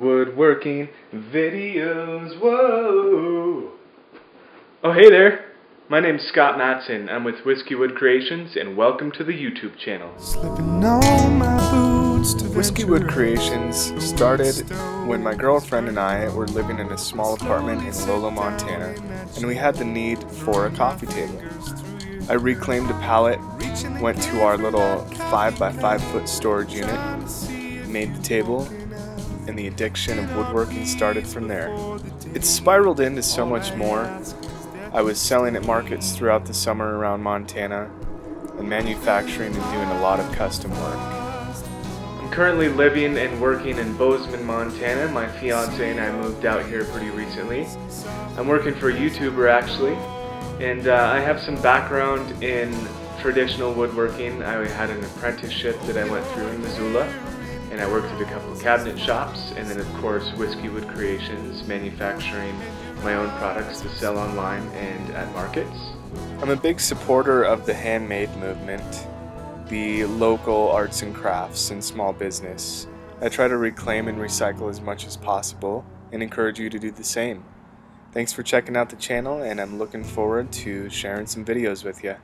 Woodworking videos, whoa. Oh, hey there. My name's Scott Mathson. I'm with Whiskey Wood Creations, and welcome to the YouTube channel. Slipping on my boots to Whiskey Wood Creations started when my girlfriend and I were living in a small apartment in Lolo, Montana, and we had the need for a coffee table. I reclaimed a pallet, went to our little 5 by 5 foot storage unit, made the table, and the addiction of woodworking started from there. It spiraled into so much more. I was selling at markets throughout the summer around Montana and manufacturing and doing a lot of custom work. I'm currently living and working in Bozeman, Montana. My fiance and I moved out here pretty recently. I'm working for a YouTuber actually, and uh, I have some background in traditional woodworking. I had an apprenticeship that I went through in Missoula, and I worked at a couple of cabinet shops, and then of course Whiskeywood Creations, manufacturing my own products to sell online and at markets. I'm a big supporter of the handmade movement, the local arts and crafts and small business. I try to reclaim and recycle as much as possible and encourage you to do the same. Thanks for checking out the channel and I'm looking forward to sharing some videos with you.